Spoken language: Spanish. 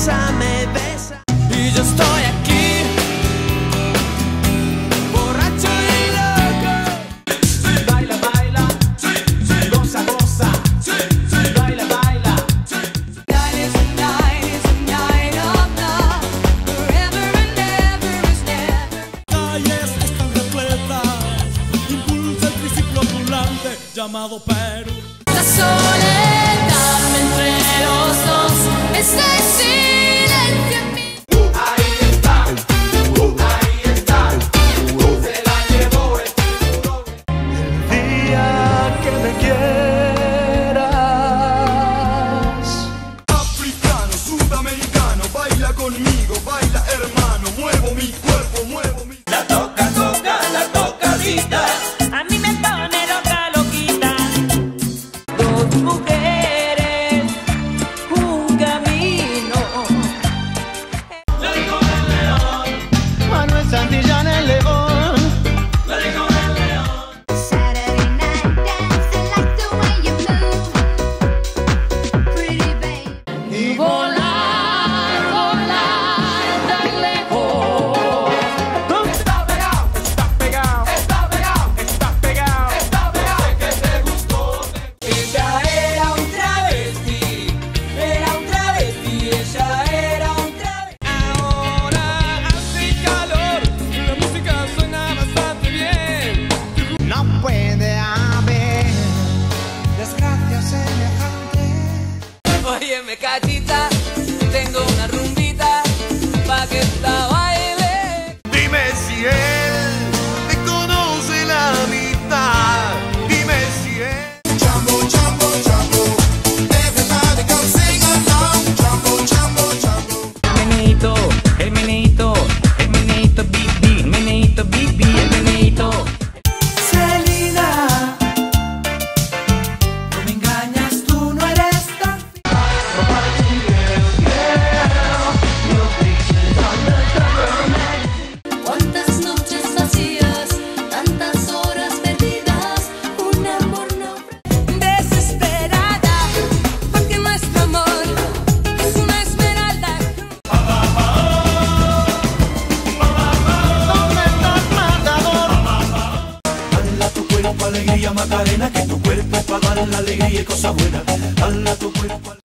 besa, me besa. Y yo estoy aquí. Borracho y loco. Sí, baila, baila. Sí, sí. Goza, goza. Sí, sí. Baila, baila. Sí, sí. Night is a night, is a night of love. Forever and ever is never. Calles están repletas. Impulsa el principio ambulante llamado Perú. La soledad. cuerpo alegría, Macarena, que tu cuerpo es para dar la alegría y cosas buenas. Tu cuerpo.